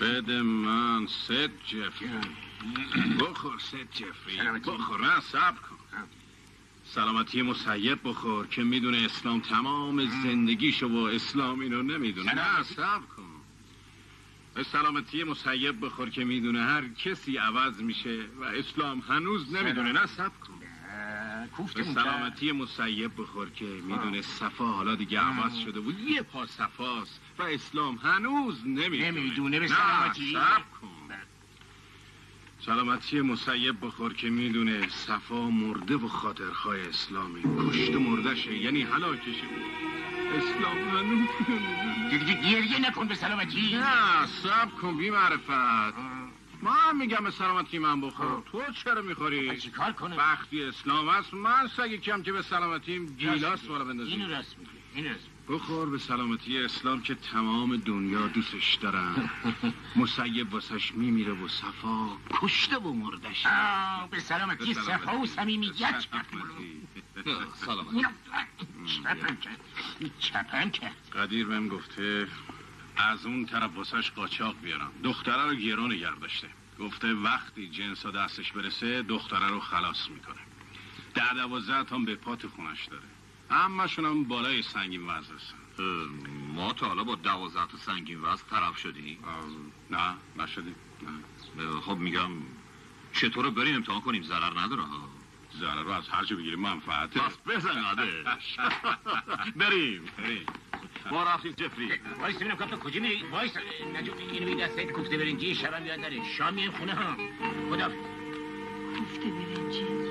بده من ست جفری بخور ست جفری. بخور نه سب کن. سلامتی مسیب بخور که می‌دونه اسلام تمام زندگیشو و اسلام اینو نمی‌دونه. نه. سب کن. سلامتی مسیب بخور که می‌دونه هر کسی عوض میشه و اسلام هنوز نمی‌دونه. نه سب کن. به کوفتمون سلامتی مسیب بخور که می‌دونه صفا حالا دیگه عوض شده بود. یه پا صفاست و اسلام هنوز نمی‌دونه. نمی‌دونه به نه، سلامتی. کن. سلامتی مسیب بخور که می‌دونه صفا مرده و خاطرخواه اسلامی. کشت مردشه یعنی هلاکشه. اسلام هنوز گریه نکن به سلامتی. نه سب کن بی معرفت ما هم میگم به سلامتی من بخور. تو چرا می‌خوری؟ چی کار کنم وقتی اسلام است من سگی کم که به سلامتیم گیلاس بالا راست میگه اینو راست میگه. بخور به سلامتی اسلام که تمام دنیا دوستش دارن. مسیب واسش میمیره و صفا کشته و مردش. به سلامتی صفا و صمیمیت سلامتی. چپم کرد. چپم کرد. قدیر بهم گفته از اون طرف واسش قاچاق بیارم. دختره رو گرو نگر داشته. گفته وقتی جنسا دستش برسه دختره رو خلاص می‌کنه. ده دوازده تا به پات خونش داره. همشون هم بالای سنگین وزن هستن. ما تا حالا با دوازده تا سنگین وزن طرف شدی نه نشدیم. نه. خب میگم چطور بریم؟ امتحان کنیم. ضرر نداره. ها ضرر رو از هر جا بگیریم. منفعته. پس بزن بریم. بریم. رفتیم جفری وایس ببینم کاپتا کجا میری وایس نجو اینو بی دسته کوفته برنجی شبم یاد داره شام میایم خونه ها خدا کوفته برنجی